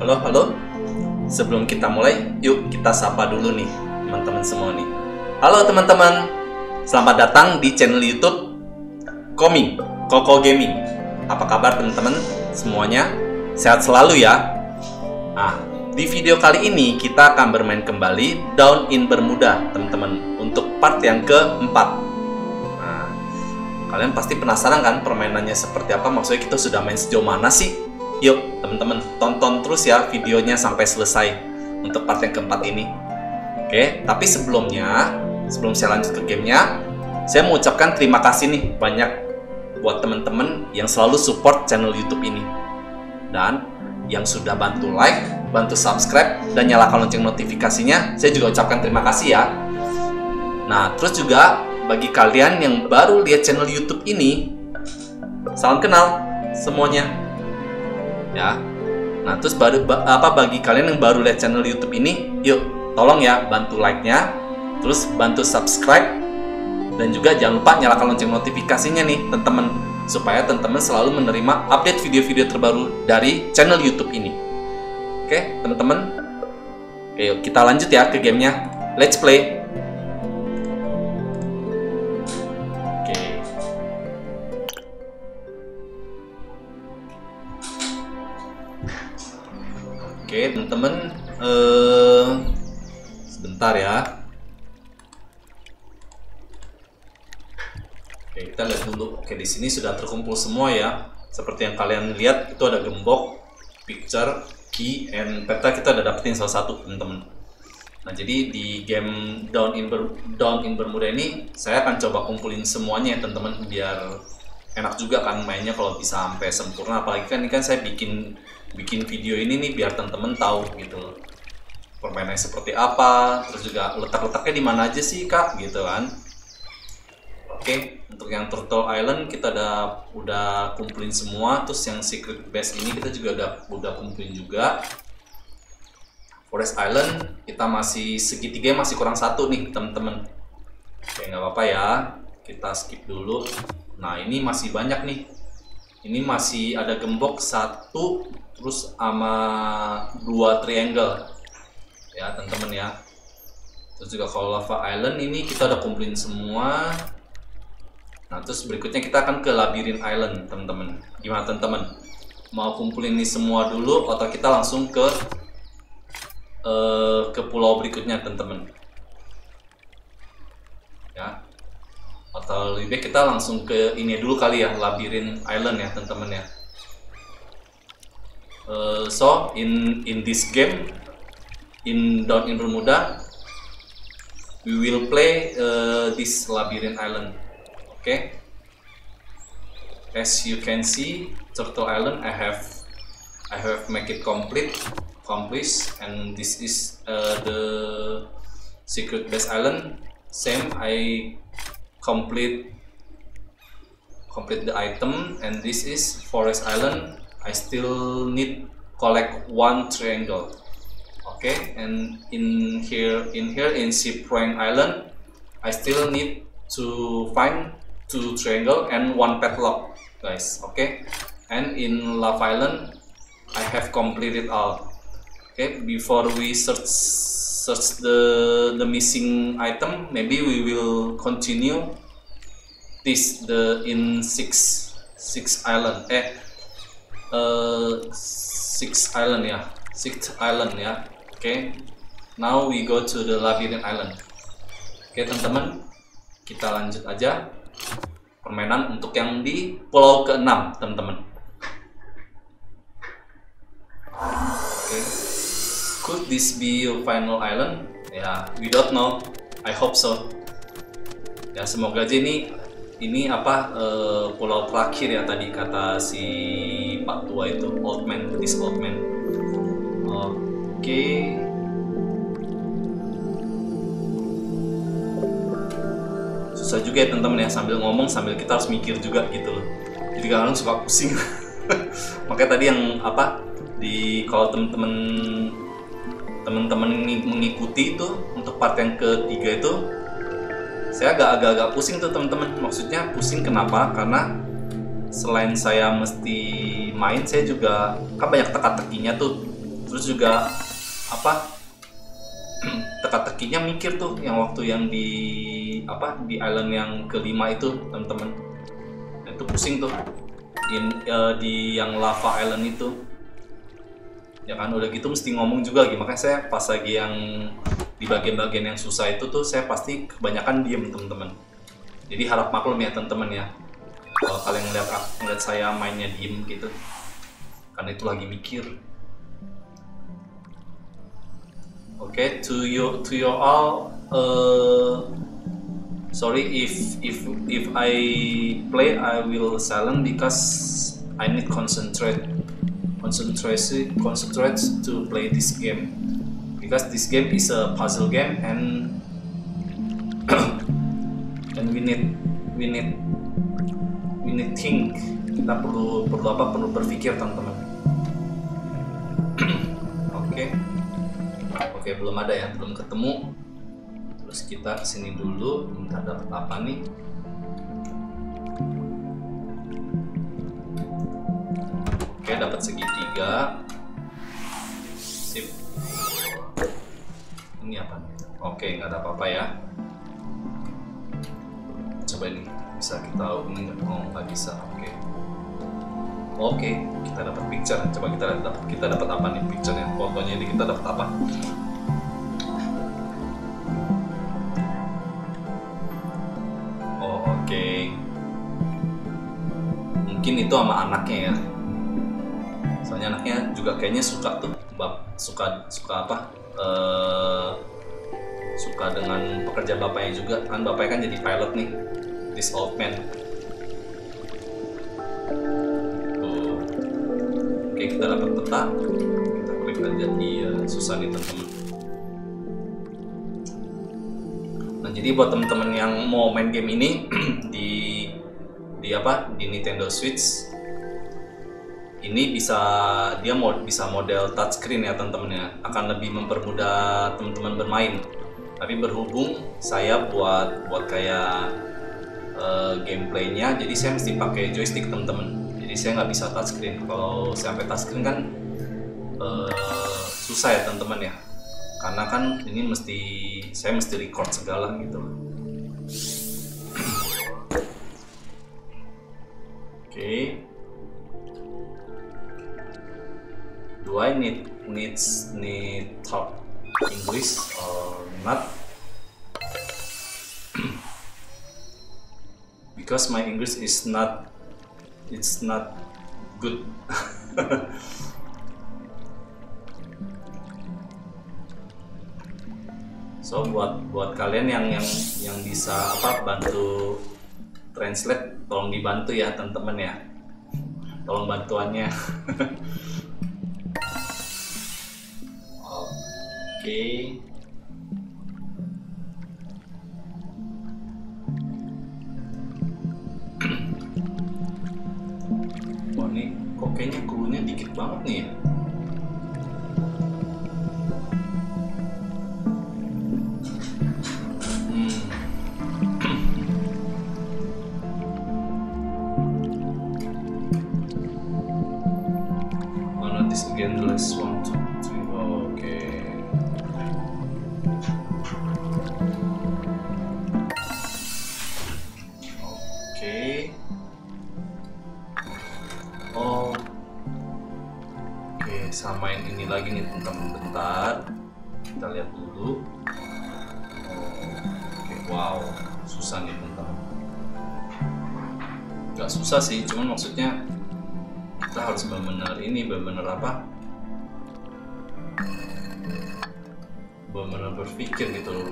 Halo, halo. Sebelum kita mulai, yuk kita sapa dulu nih teman-teman semua nih. Halo teman-teman, selamat datang di channel YouTube Komi Koko Gaming. Apa kabar teman-teman semuanya? Sehat selalu ya. Nah, di video kali ini kita akan bermain kembali Down in Bermuda, teman-teman, untuk part yang keempat. Nah, kalian pasti penasaran kan permainannya seperti apa? Maksudnya kita sudah main sejauh mana sih? Yuk, teman-teman, tonton terus ya videonya sampai selesai untuk part yang keempat ini. Oke, tapi sebelumnya, sebelum saya lanjut ke gamenya, saya mau ucapkan terima kasih nih banyak buat teman-teman yang selalu support channel YouTube ini. Dan yang sudah bantu like, bantu subscribe, dan nyalakan lonceng notifikasinya, saya juga ucapkan terima kasih ya. Nah, terus juga bagi kalian yang baru lihat channel YouTube ini, salam kenal semuanya. Ya. Nah, terus baru ba- apa bagi kalian yang baru lihat channel YouTube ini, yuk tolong ya bantu like-nya, terus bantu subscribe dan juga jangan lupa nyalakan lonceng notifikasinya nih, teman-teman, supaya teman-teman selalu menerima update video-video terbaru dari channel YouTube ini. Oke, teman-teman. Oke, yuk kita lanjut ya ke gamenya. Let's play. Oke, teman-teman. eh sebentar ya. Oke, kita lihat dulu. Oke, di sini sudah terkumpul semua ya. Seperti yang kalian lihat, itu ada gembok, picture, key, and peta kita udah dapetin salah satu, teman-teman. Nah, jadi di game Down in Ber- Down in Bermuda ini saya akan coba kumpulin semuanya ya, teman-teman, biar enak juga kan mainnya kalau bisa sampai sempurna. Apalagi kan ini kan saya bikin bikin video ini nih biar teman-teman tahu gitu loh. Permainannya seperti apa, terus juga letak-letaknya di mana aja sih, Kak, gitu kan. Oke, untuk yang Turtle Island kita udah udah kumpulin semua, terus yang Secret Base ini kita juga udah udah kumpulin juga. Forest Island kita masih segitiga masih kurang satu nih teman-teman. Oke nggak apa-apa ya, kita skip dulu. Nah ini masih banyak nih. Ini masih ada gembok satu, terus sama dua triangle ya teman-teman ya. Terus juga kalau Lava Island ini kita udah kumpulin semua. Nah terus berikutnya kita akan ke Labirin Island teman-teman. Gimana teman-teman? Mau kumpulin ini semua dulu atau kita langsung ke eh, ke pulau berikutnya teman-teman ya atau lebih baik kita langsung ke ini dulu kali ya labirin island ya teman-teman ya Eh, so in in this game in Down in Bermuda we will play eh, this labirin island. Okay? As you can see Turtle Island I have I have make it complete accomplished and this is uh, the secret base island. Same I complete complete the item and this is forest island I still need collect one triangle. Okay and in here in here in Siprang island I still need to find two triangle and one padlock guys okay? And in Love Island I have completed all. Okay before we search search the the missing item maybe we will continue this the in six six island eh uh, six island ya six island ya okay now we go to the labyrinth island oke teman-teman kita lanjut aja permainan untuk yang di pulau ke-6 teman-teman Okay. Could this be your final island? Ya, we don't know. I hope so. Ya, semoga aja ini ini apa eh, pulau terakhir ya tadi kata si Pak tua itu, old man, this old man. Oke. Susah juga ya teman-teman ya sambil ngomong sambil kita harus mikir juga gitu loh. Jadi kadang suka pusing. Makanya tadi yang apa di kalau temen-temen temen-temen ngi- mengikuti itu untuk part yang ketiga itu saya agak agak-agak pusing tuh teman-teman. Maksudnya pusing kenapa? Karena selain saya mesti main saya juga kan banyak teka-tekinya tuh. Terus juga apa teka-tekinya mikir tuh yang waktu yang di apa di island yang kelima itu teman-teman. Itu pusing tuh. In, uh, di yang lava island itu. Ya kan udah gitu mesti ngomong juga makanya saya pas lagi yang di bagian-bagian yang susah itu tuh saya pasti kebanyakan diem teman-teman. Jadi harap maklum ya teman-teman ya. Kalau kalian ngeliat ngeliat saya mainnya diem gitu karena itu lagi mikir. Oke okay, to you to your all uh, sorry if if if I play I will silent because I need concentrate concentrate concentrate to play this game because this game is a puzzle game and and we need we need we need think. Kita perlu perlu apa? Perlu berpikir teman-teman. Oke. Okay. oke okay, belum ada ya belum ketemu. Terus kita sini dulu minta dapat apa nih? Oke dapat segitiga. Sip ini apa? Oke nggak ada apa-apa ya. Coba ini bisa kita hubungi nggak? Oh nggak bisa oke. Oke kita dapat picture. Coba kita dapat kita dapat apa nih picture yang fotonya ini kita dapat apa? Oh oke. Mungkin itu sama anaknya ya. Soalnya anaknya juga kayaknya suka tuh suka suka apa uh, suka dengan pekerja bapaknya juga. Kan bapaknya kan jadi pilot nih this old man. Oh. oke kita dapat peta. Kita klik aja. Iya susah nih teman-teman. Nah jadi buat teman-teman yang mau main game ini di di apa? Di Nintendo Switch ini bisa dia mau bisa model touchscreen ya teman-teman ya akan lebih mempermudah teman-teman bermain. Tapi berhubung saya buat buat kayak uh, gameplaynya jadi saya mesti pakai joystick teman-teman. Jadi saya nggak bisa touchscreen kalau sampai touchscreen kan uh, susah ya teman-teman ya. Karena kan ini mesti saya mesti record segala gitu. Oke. Do I need needs need talk English or not? because my English is not it's not good. so buat buat kalian yang yang yang bisa apa bantu translate tolong dibantu ya teman-teman ya tolong bantuannya okay.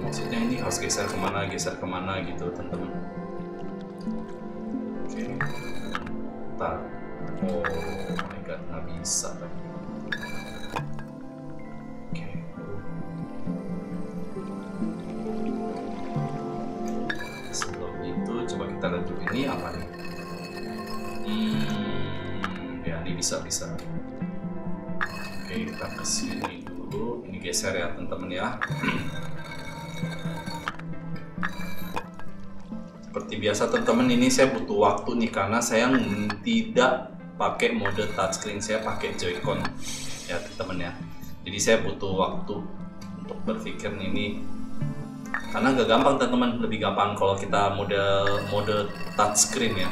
Maksudnya ini harus geser ke mana geser ke mana gitu teman-teman. Oke. Ntar. Oh my god nggak bisa oke. Sebelum itu coba kita lihat dulu ini apa nih? Hmm ya ini bisa bisa oke kita ke sini dulu. Ini geser ya teman-teman ya seperti biasa teman-teman ini saya butuh waktu nih karena saya tidak pakai mode touchscreen saya pakai joycon. Ya teman-teman ya. Jadi saya butuh waktu untuk berpikir ini karena nggak gampang teman-teman. Lebih gampang kalau kita mode mode touchscreen ya.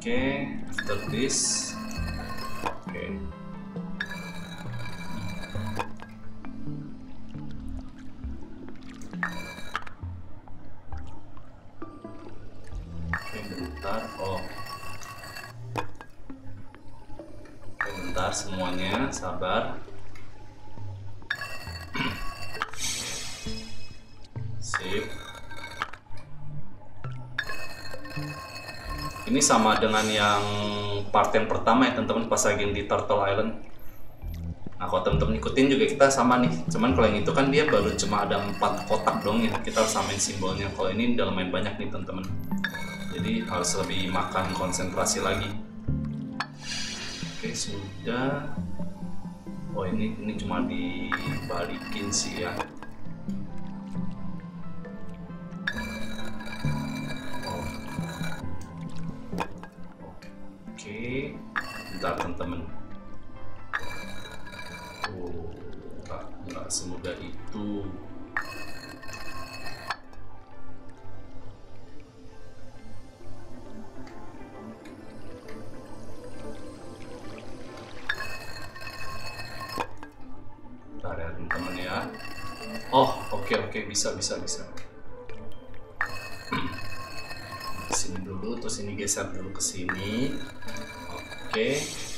Oke okay, after this oke. okay. Dengan yang part yang pertama ya teman-teman pas lagi di Turtle Island. Nah kalau teman-teman ikutin juga kita sama nih. Cuman kalau yang itu kan dia baru cuma ada empat kotak dong ya. Kita harus samain simbolnya. Kalau ini udah lumayan banyak nih teman-teman. Jadi harus lebih makan konsentrasi lagi. Oke sudah. Oh ini ini cuma dibalikin sih ya. Bentar teman-teman. Oh, enggak, enggak semudah itu. Bentar ya teman-teman ya. Oh, oke oke bisa bisa bisa. sini dulu terus ini geser dulu ke sini oke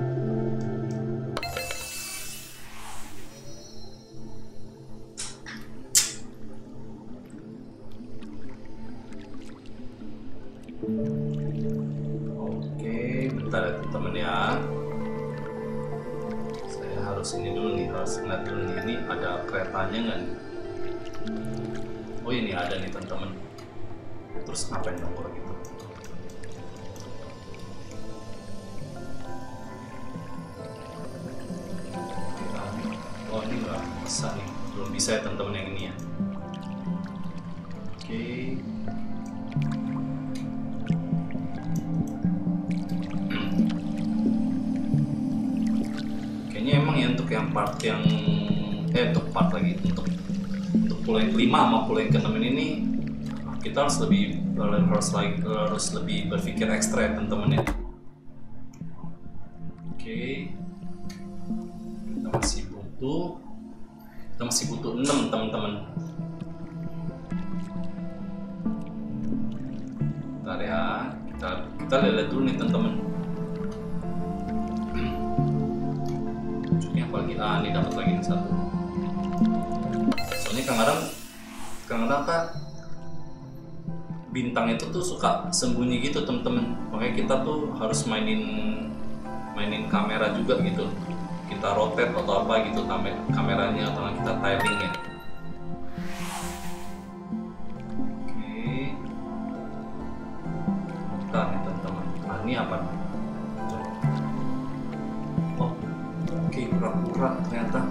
うん。Pulau yang kelima sama pulau yang keenam ini kita harus lebih harus lagi harus lebih berpikir ekstra ya teman-teman ya. Oke. Kita masih butuh kita masih butuh 6 teman-teman. Bentar ya, kita kita lihat dulu nih teman-teman. Ini apa? Ah, ini dapat lagi satu. Soalnya kadang-kadang kadang-kadang kan bintang itu tuh suka sembunyi gitu temen-temen. Makanya kita tuh harus mainin mainin kamera juga gitu. Kita rotate atau apa gitu kamer kameranya atau kita tiling ya oke. Bentar nih teman-teman. Ah ini apa oh oke pura-pura ternyata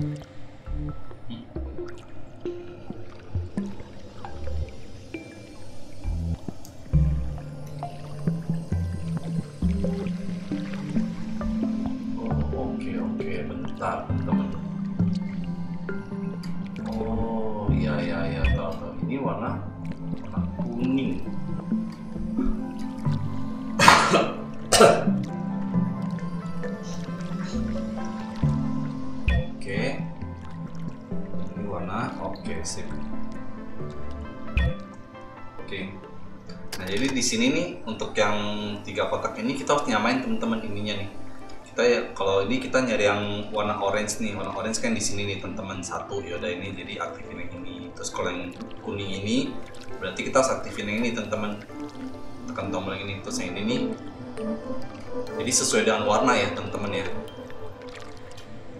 Mm-hmm. Jadi di sini nih untuk yang tiga kotak ini kita harus nyamain teman-teman ininya nih. Kita ya kalau ini kita nyari yang warna orange nih. Warna orange kan di sini nih teman-teman satu. Yaudah ini jadi aktifin yang ini. Terus kalau yang kuning ini berarti kita harus aktifin yang ini teman-teman tekan tombol yang ini. Terus yang ini nih jadi sesuai dengan warna ya teman-teman ya.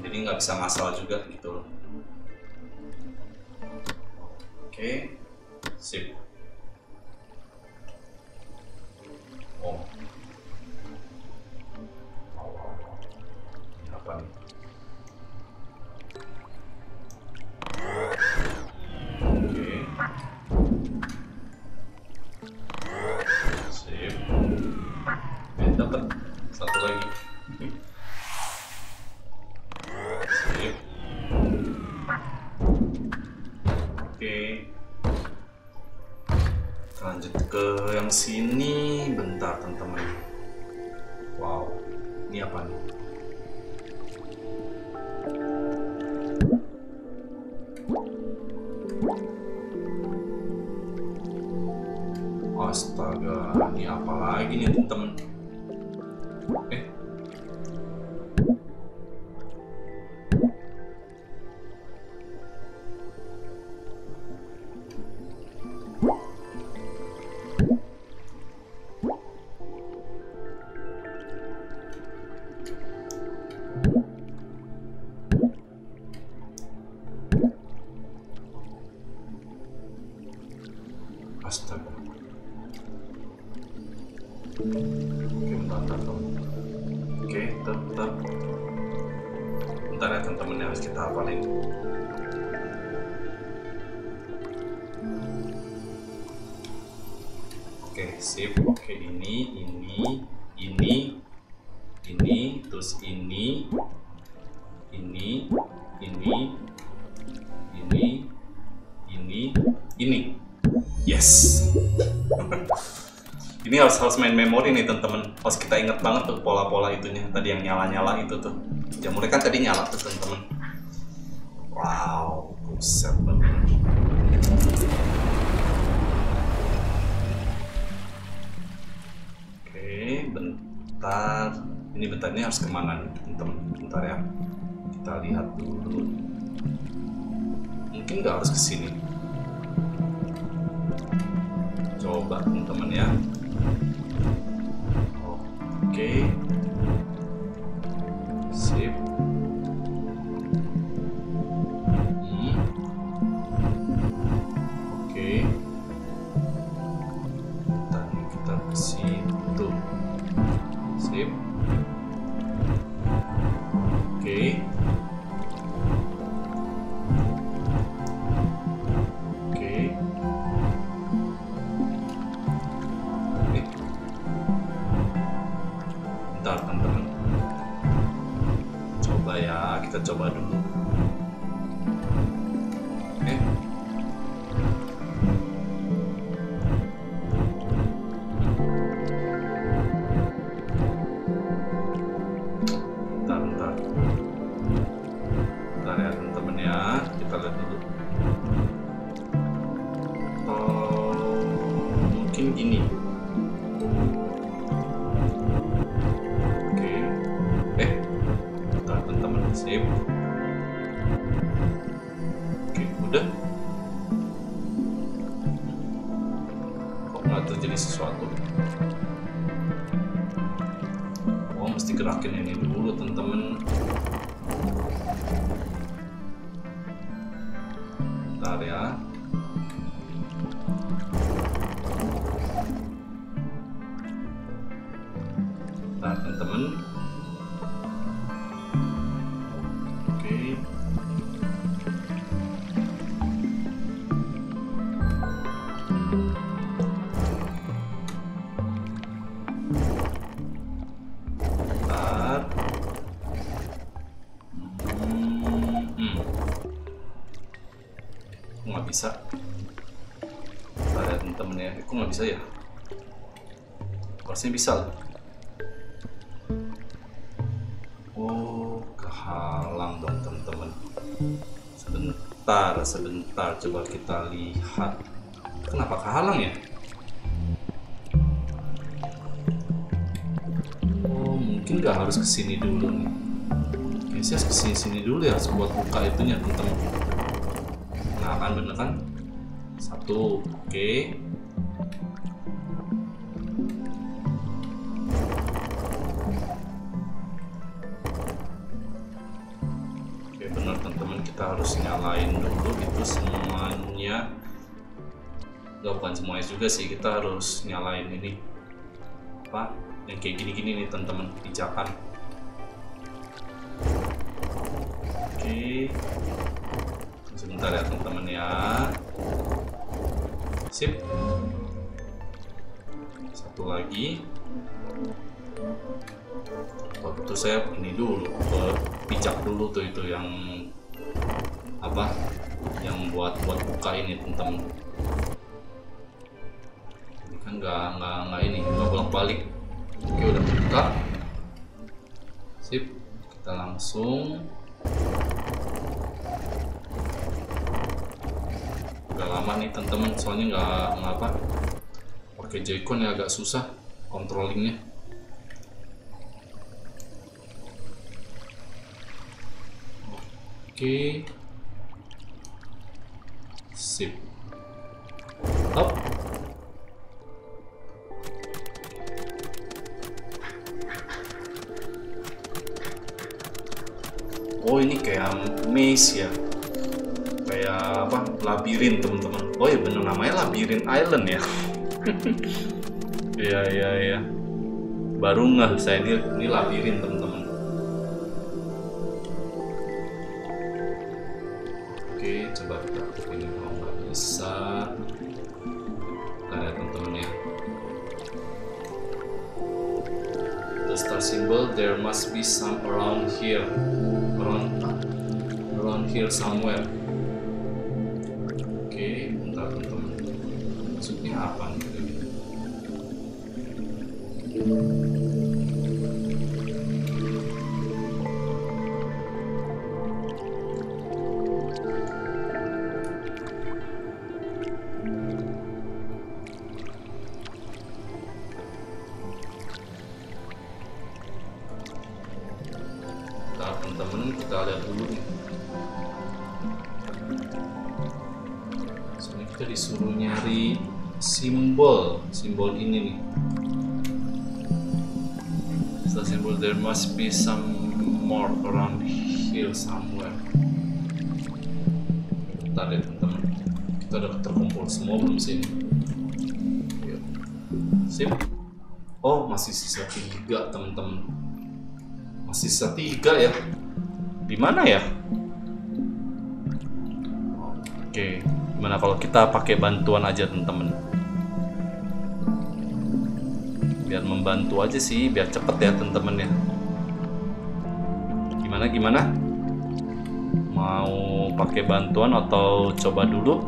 Jadi nggak bisa ngasal juga gitu loh. Oke sip oh Ini apa nih oke lanjut ke yang sini. Bentar teman-teman. Wow ini apa nih? Astaga ini apa lagi nih teman-teman nyala-nyala itu tuh. Jamurnya kan tadi nyala tuh teman-teman. Wow buset. Banget oke bentar. Ini bentar ini harus ke mana nih teman-teman? Bentar ya. Kita lihat dulu. Mungkin nggak harus ke sini. Coba teman-teman ya Harusnya bisa. Oh, kehalang dong teman-teman. Sebentar, sebentar. Coba kita lihat. Kenapa kehalang ya? Oh, mungkin nggak harus ke sini dulu nih. Kayaknya harus ke sini sini dulu ya, harus buat buka itunya teman-teman. Nah kan bener kan? Satu, oke. Oke nyalain dulu itu semuanya. Gak bukan semuanya juga sih kita harus nyalain ini apa yang kayak gini-gini nih teman-teman pijakan. Oke. Sebentar ya teman-teman ya. Sip. Satu lagi. Waktu saya ini dulu eh, pijak dulu tuh itu yang apa? Yang buat buat buka ini teman-teman ini kan nggak nggak nggak ini nggak bolak balik oke udah buka. Sip. Kita langsung. Agak lama nih teman-teman soalnya nggak nggak apa. Pakai joycon ya agak susah controllingnya. Oke. Sip. Up. Oh ini kayak maze ya. Kayak apa? Labirin teman-teman. Oh ya bener namanya Labirin Island ya. Iya iya iya. Baru nggak saya ini, ini labirin teman-teman. Here. Around, around here somewhere. Disuruh nyari simbol, simbol ini nih. The symbol there must be some more around here somewhere. Bentar ya teman-teman. Kita udah terkumpul semua belum sih? Yuk. Sip. Oh masih sisa tiga teman-teman. Masih sisa tiga ya. Di mana ya? Gimana kalau kita pakai bantuan aja teman-teman? Biar membantu aja sih, biar cepet ya teman-teman ya. Gimana gimana? Mau pakai bantuan atau coba dulu?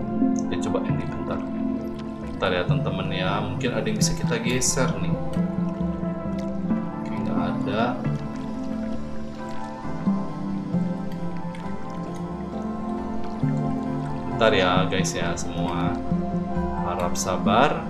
Ya coba ini bentar. Bentar ya teman-teman ya, mungkin ada yang bisa kita geser nih. Oke, nggak ada. Bentar ya guys ya semua harap sabar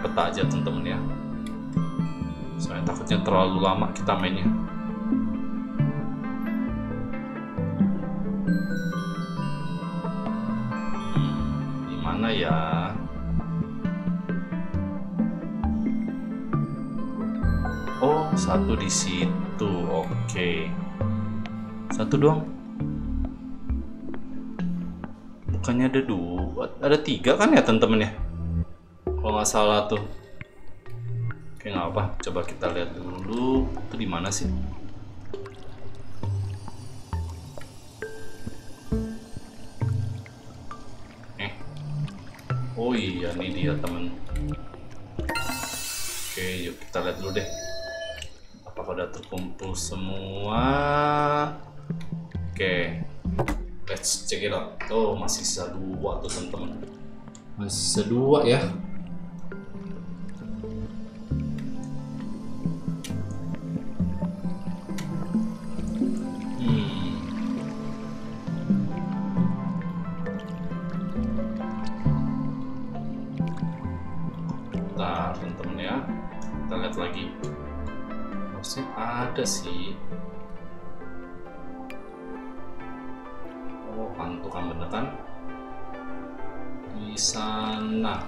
peta aja teman-teman ya. Soalnya takutnya terlalu lama kita mainnya. Hmm, di mana ya? Oh, satu di situ. Oke. Satu doang. Bukannya ada dua, ada tiga kan ya teman-teman ya? Salah tuh. Oke nggak apa, coba kita lihat dulu. Itu di mana sih? Eh. Oh iya, ini dia temen. Oke, yuk kita lihat dulu deh. Apakah udah terkumpul semua? Oke, let's check it out. Oh, masih sisa dua tuh teman-teman. Masih sisa dua ya. Ada sih. Oh, kan bener kan? Di sana.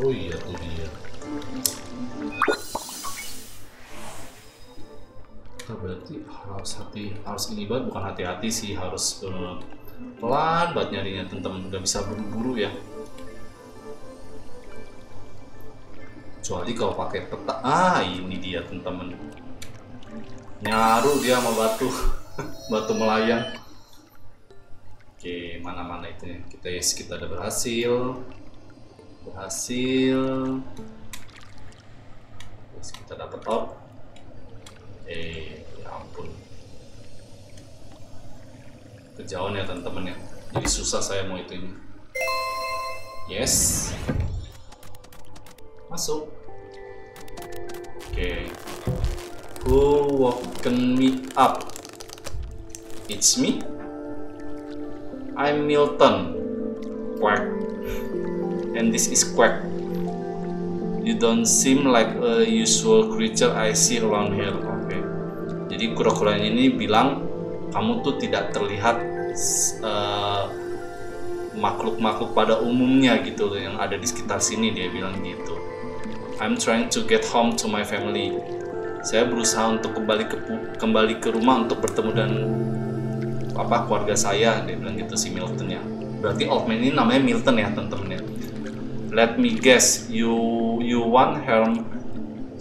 Oh iya tuh dia. Kita berarti harus hati harus ini banget bukan hati-hati sih harus eh, pelan banget nyarinya teman-teman nggak bisa buru-buru ya kecuali kalau pakai peta. Ah ini dia teman-teman. Nyaru dia sama batu. Batu melayang. Oke mana-mana itu ya. Kita yes kita udah berhasil. Berhasil. Yes kita dapat top eh ya ampun. Kejauhan ya teman-teman ya. Jadi susah saya mau itu ini yes. Masuk oke. Who woken me up? It's me. I'm Milton. Quack. And this is quack. You don't seem like a usual creature I see around here. Oke. Jadi kura-kuranya ini bilang kamu tuh tidak terlihat eh, makhluk-makhluk pada umumnya gitu yang ada di sekitar sini dia bilang gitu I'm trying to get home to my family. Saya berusaha untuk kembali ke kembali ke rumah untuk bertemu dan apa keluarga saya dia bilang gitu si Milton ya. Berarti old man ini namanya Milton ya teman-teman ya. Let me guess you you want Herm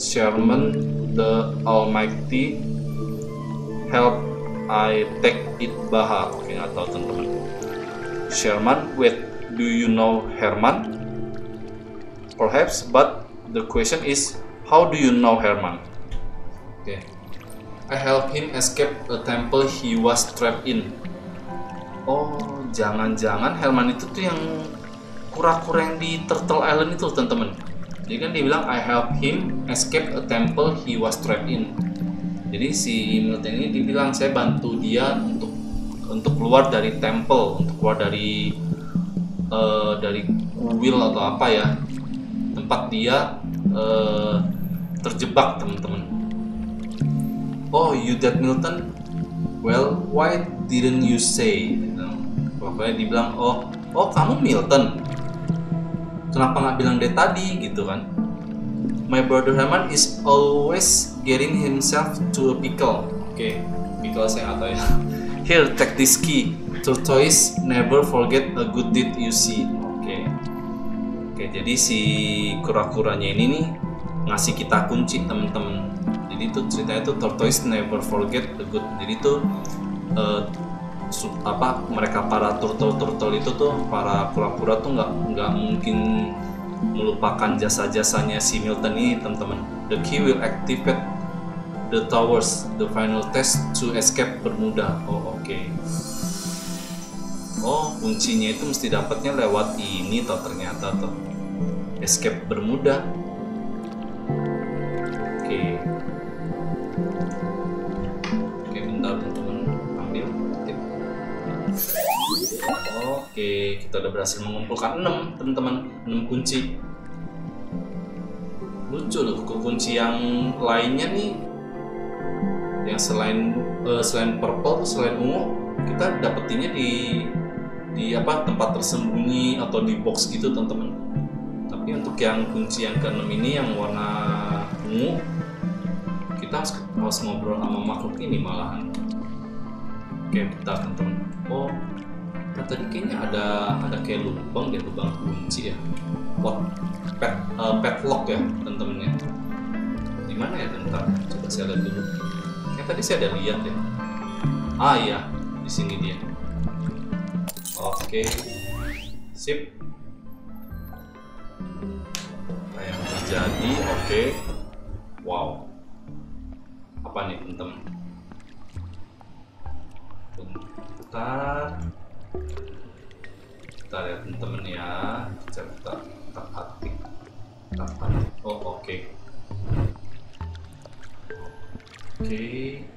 Sherman the Almighty help I take it baha. Oke nggak tahu teman-teman. Sherman wait do you know Herman? Perhaps but the question is how do you know Herman? Okay I help him escape a temple he was trapped in. Oh jangan-jangan Herman itu tuh yang kura-kura yang di Turtle Island itu teman-teman. Jadi kan dia bilang I help him escape a temple he was trapped in. Jadi si Milton ini dibilang saya bantu dia untuk untuk keluar dari temple untuk keluar dari eh, dari kuil atau apa ya tempat dia eh, terjebak teman-teman. Oh you that Milton? Well why didn't you say? Pokoknya dibilang oh oh kamu Milton? Kenapa nggak bilang dari tadi? Gitu kan. My brother Herman is always getting himself to a pickle. Oke pickle saya tahu ya. Here take this key. Tortoise never forget a good deed you see oke jadi si kura-kuranya ini nih ngasih kita kunci temen-temen. Jadi itu ceritanya itu tortoise never forget the good. Jadi itu eh, su- apa mereka para turtle turtle itu tuh para kura-kura tuh nggak nggak mungkin melupakan jasa-jasanya si Milton ini teman-teman the key will activate the towers the final test to escape Bermuda. Oh oke oh kuncinya itu mesti dapatnya lewat ini toh ternyata tuh escape Bermuda oke. Oke bentar teman-teman. Ambil oke kita udah berhasil mengumpulkan 6 teman-teman. 6 kunci. Lucu loh ku- kunci yang lainnya nih. Yang selain eh, selain purple selain ungu kita dapetinnya di di apa tempat tersembunyi atau di box gitu teman-teman. Tapi untuk yang kunci yang keenam ini yang warna ungu kita harus, harus ngobrol sama makhluk ini malahan. Oke bentar teman-teman. Oh tadi kayaknya ada ada kayak lubang deh lubang kunci ya? What pet eh, padlock ya teman-teman ya? Di mana ya bentar? Coba saya lihat dulu. Kayak tadi saya ada lihat ya? Ah iya di sini dia oke. Sip. Apa yang terjadi? Oke. Wow. Apa nih teman-teman? Bentar. Ya teman-teman ya. Kita kita kita ketik oh oke. Oke. Hmm.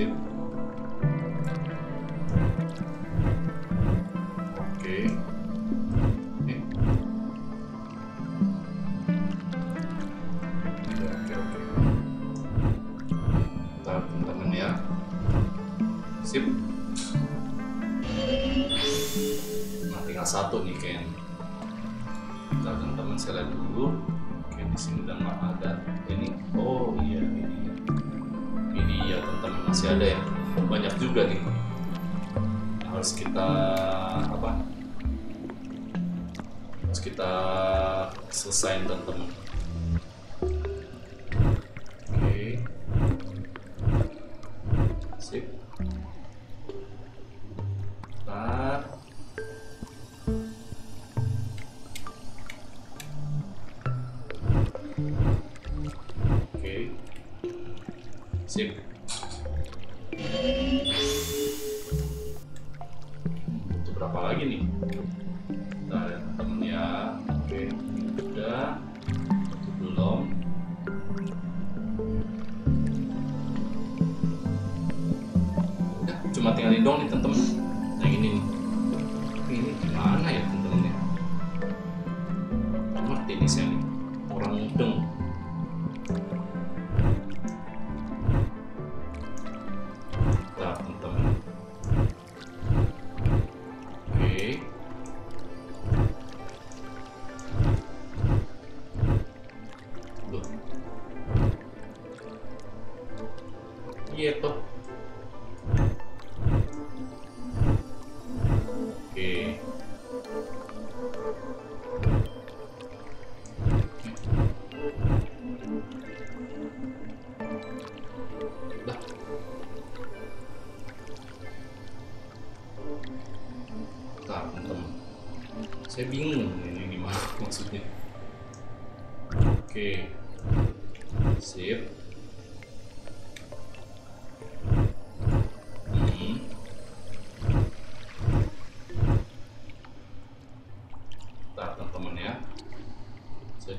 Oke,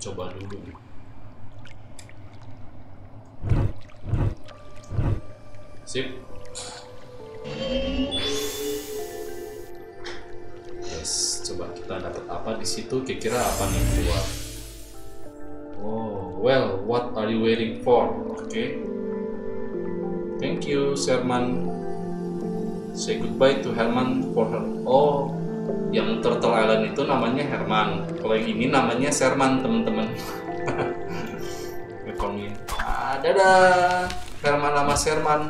coba dulu. Sip. Yes, coba kita dapat apa di situ? Kira-kira apa nih keluar? Oh, well, what are you waiting for? Oke. Thank you, Sherman. Say goodbye to Herman Island itu namanya Herman. Kalau yang ini namanya Sherman, teman-teman. Rekomin. Ah, dadah. Herman sama Sherman.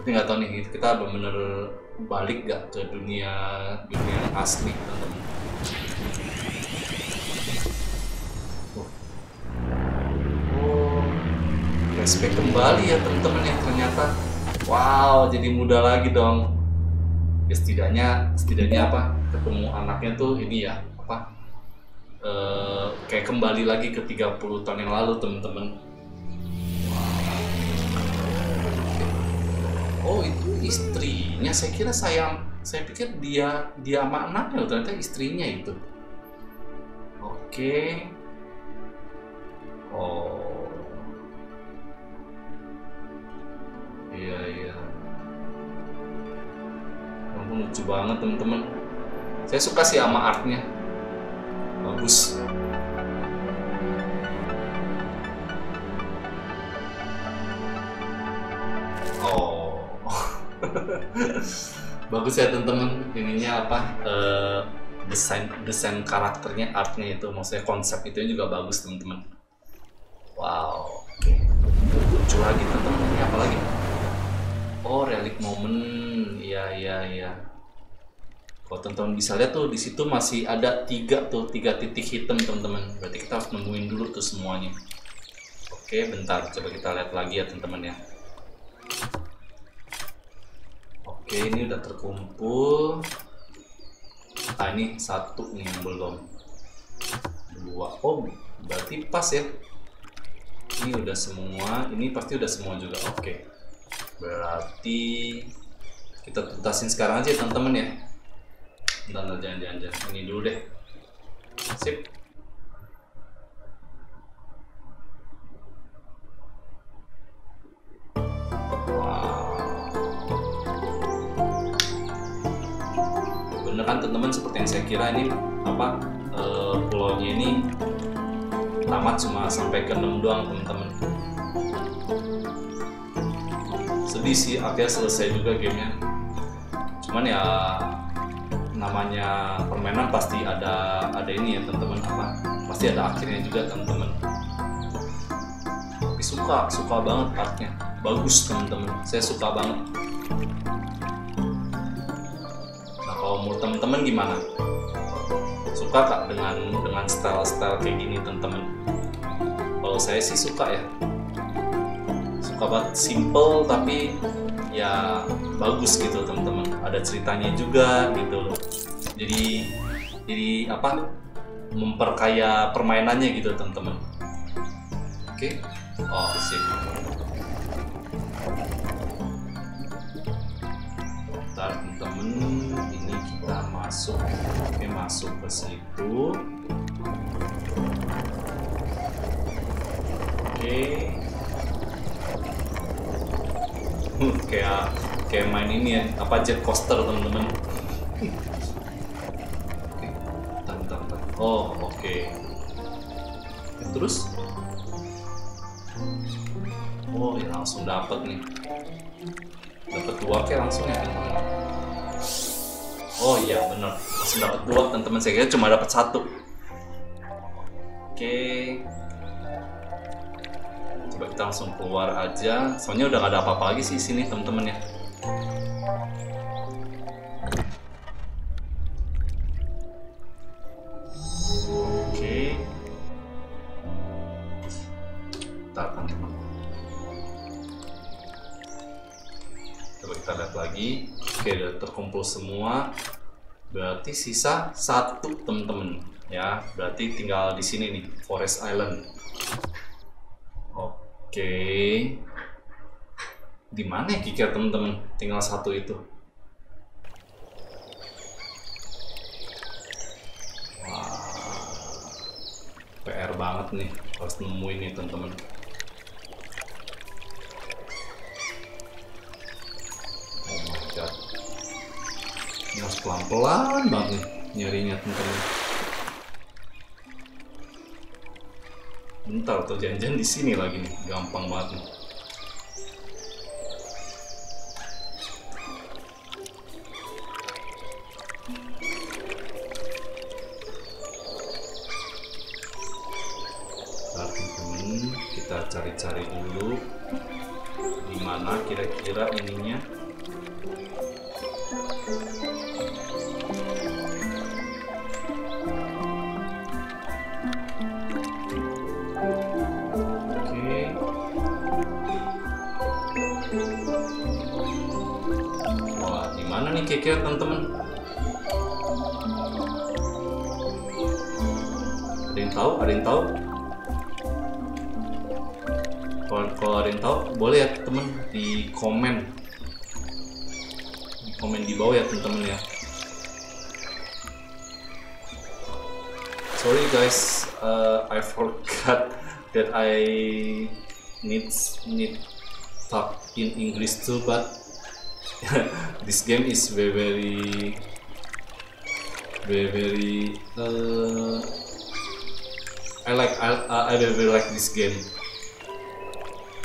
Tapi nggak tahu nih, kita benar-benar balik gak ke dunia dunia asli, teman-teman. Oh. Flashback kembali ya teman-teman ya ternyata. Wow, jadi muda lagi dong. Ya setidaknya setidaknya apa? Ketemu anaknya tuh ini ya apa? eh, kayak kembali lagi ke 30 tahun yang lalu teman-teman. Oh itu istrinya. Saya kira saya saya pikir dia dia sama anaknya ternyata istrinya itu. Oke. Oh. Iya iya lucu banget temen-temen saya suka sih sama artnya. Bagus. Oh. Bagus ya temen-temen ininya apa uh, desain desain karakternya artnya itu. Maksudnya konsep itu juga bagus temen-temen wow. Lucu lagi temen-temen apalagi oh relic moment. Iya iya iya. Kalau teman-teman bisa lihat tuh di situ masih ada tiga tuh tiga titik hitam teman-teman. Berarti kita harus nemuin dulu tuh semuanya. Oke bentar. Coba kita lihat lagi ya teman-teman ya. Oke ini udah terkumpul. Ah ini satu nih yang belum. Dua. Oh berarti pas ya. Ini udah semua. Ini pasti udah semua juga. Oke berarti kita tuntasin sekarang aja teman-teman ya Bentar, bentar, jangan, jangan, jangan. Ini dulu deh. Sip. Kan teman-teman seperti yang saya kira ini apa eh, pulaunya ini tamat cuma sampai ke 6 doang teman-teman. Sedih sih akhirnya selesai juga gamenya. Cuman ya namanya permainan pasti ada ada ini ya teman-teman. Apa? Pasti ada akhirnya juga teman-teman. Tapi suka suka banget partnya bagus teman-teman. Saya suka banget. Nah kalau menurut teman-teman gimana? Suka kak dengan dengan style-style kayak gini teman-teman? Kalau saya sih suka ya banget simple tapi ya bagus gitu teman-teman. Ada ceritanya juga gitu loh. Jadi jadi apa? Memperkaya permainannya gitu teman-teman. Oke? Oh sip. Bentar teman-teman. Ini kita masuk. Oke masuk ke situ. Oke kayak kayak main ini ya. Apa jet coaster teman-teman oh oke. Terus? Oh ya langsung dapat nih. Dapat dua kayak langsung ya? Oh iya bener. Langsung dapat dua teman-teman saya kira cuma dapat satu. Oke coba kita langsung keluar aja. Soalnya udah gak ada apa-apa lagi sih sini teman-teman ya oke. Bentar, teman-teman. Coba kita lihat lagi. Oke udah terkumpul semua. Berarti sisa satu teman-teman ya berarti tinggal di sini nih Forest Island Oke. Di mana ya kikir teman-teman? Tinggal satu itu. Wah. PR banget nih harus nemuin nih teman-teman. Oh my god. Ini harus pelan-pelan banget nih nyarinya teman-teman. Bentar tuh janjian di sini lagi nih, gampang banget nih. Cari-cari dulu di mana kira-kira ininya. Kira-kira teman-teman? Ada yang tahu? Ada yang tahu? Kalau kalau ada yang tahu, boleh ya teman di komen. Di komen di bawah ya teman-teman ya. Sorry guys, uh, I forgot that I need need talk in English too, but this game is very very very very uh, I like I, I really like this game.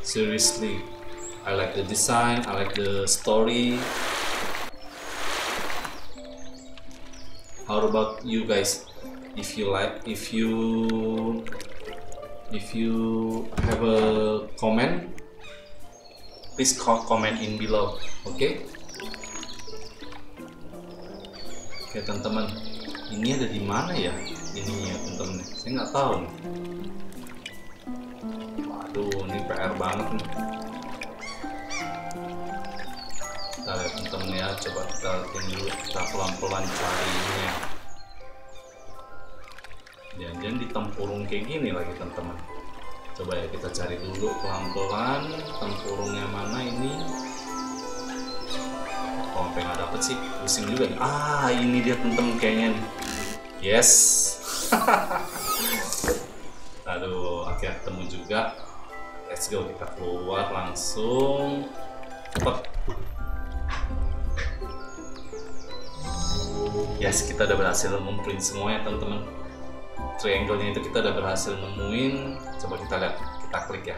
Seriously. I like the design I like the story. How about you guys? If you like if you if you have a comment please comment in below okay? Oke teman-teman. Ini ada di mana ya ininya teman-teman? Saya nggak tahu waduh ini PR banget nih. Kita lihat teman-teman ya. Coba kita lihat dulu. Kita pelan-pelan cari ini ya. Jangan-jangan di tempurung kayak gini lagi teman-teman. Coba ya kita cari dulu pelan-pelan. Tempurungnya mana ini dapet sih pusing juga ah ini dia teman-teman kayaknya yes. Aduh akhirnya ketemu juga. Let's go kita keluar langsung. Cepet. Yes kita udah berhasil ngumpulin semuanya teman-teman. Triangle-nya itu kita udah berhasil nemuin. Coba kita lihat kita klik ya.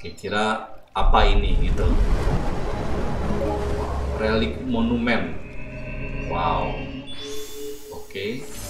Oke kira apa ini gitu relik monumen wow. Oke. wow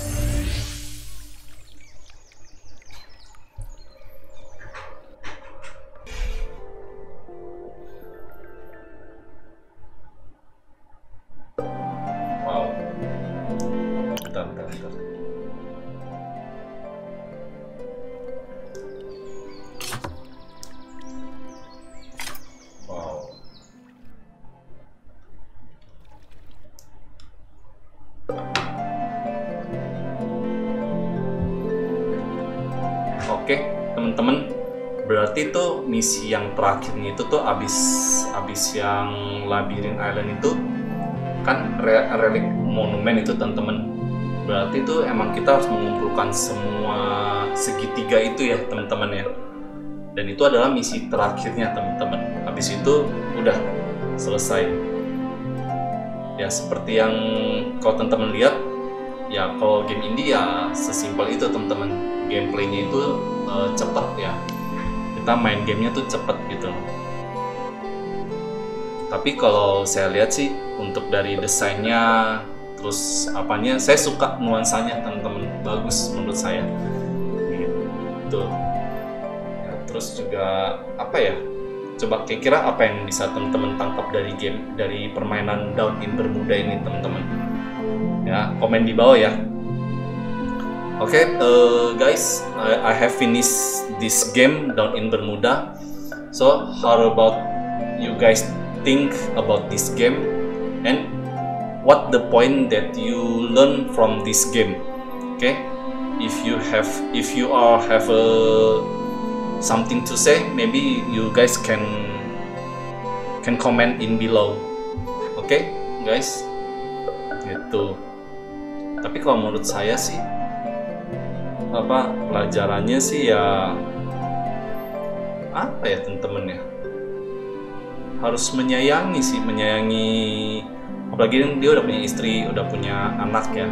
terakhirnya itu tuh abis abis yang Labyrinth Island itu kan re- relik monumen itu teman-teman. Berarti tuh emang kita harus mengumpulkan semua segitiga itu ya teman-teman ya. Dan itu adalah misi terakhirnya teman-teman. Habis itu udah selesai. Ya seperti yang kalau teman-teman lihat ya kalau game indie ya sesimpel itu teman-teman gameplaynya itu eh, cepat ya kita main gamenya tuh cepat gitu. Tapi kalau saya lihat sih untuk dari desainnya terus apanya saya suka nuansanya teman-teman. Bagus menurut saya. Gitu. Ya, terus juga apa ya coba kira-kira apa yang bisa teman-teman tangkap dari game dari permainan Down in Bermuda ini teman-teman? Ya komen di bawah ya. Oke uh, guys I, I have finished this game down in Bermuda. So how about you guys think about this game? And what the point that you learn from this game? Okay? If you have if you are have a something to say maybe you guys can can comment in below. Okay guys? Gitu. Tapi kalau menurut saya sih apa pelajarannya sih ya apa ya temen-temen ya harus menyayangi sih menyayangi apalagi kan dia udah punya istri udah punya anak ya.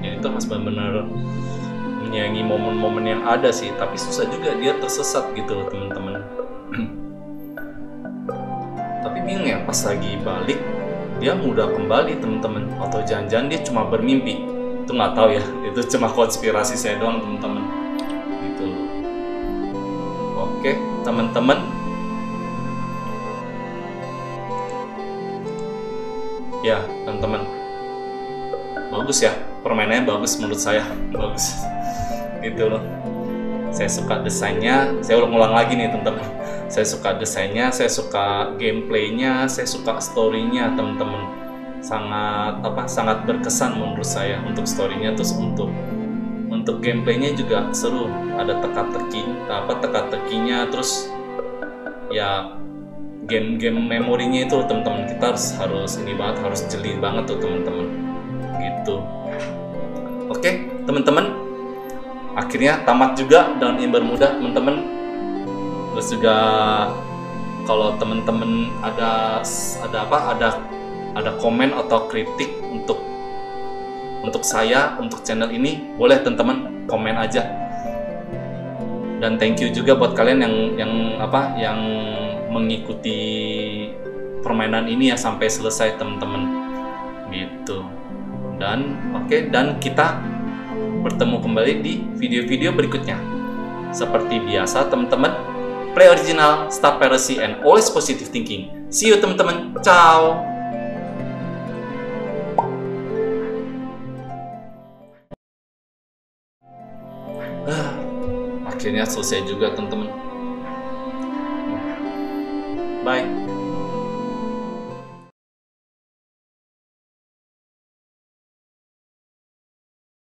Ya itu harus benar-benar menyayangi momen-momen yang ada sih tapi susah juga dia tersesat gitu loh teman-teman tapi bingung ya pas lagi balik dia mudah kembali teman-teman atau jangan-jangan dia cuma bermimpi itu nggak tahu ya. Itu cuma konspirasi saya doang teman-teman. Gitu. Oke teman-teman. Ya teman-teman. Bagus ya. Permainannya bagus menurut saya. Bagus. Gitu loh. Saya suka desainnya. Saya ulang-ulang lagi nih teman-teman. Saya suka desainnya saya suka gameplaynya saya suka storynya teman-teman sangat apa sangat berkesan menurut saya untuk storynya. Terus untuk untuk gameplaynya juga seru. Ada teka-teki apa teka-tekinya. Terus ya game-game memorinya itu teman-teman kita harus harus ini banget harus jeli banget tuh teman-teman. Gitu. Oke teman-teman. Akhirnya tamat juga daun in Bermuda teman-teman. Terus juga kalau teman-teman ada ada apa ada ada komen atau kritik untuk untuk saya untuk channel ini boleh teman-teman komen aja dan thank you juga buat kalian yang yang apa yang mengikuti permainan ini ya sampai selesai teman-teman gitu Dan oke dan kita bertemu kembali di video-video berikutnya. Seperti biasa teman-teman, play original, stop piracy and always positive thinking. See you teman-teman. Ciao. Akhirnya selesai juga teman-teman. Bye.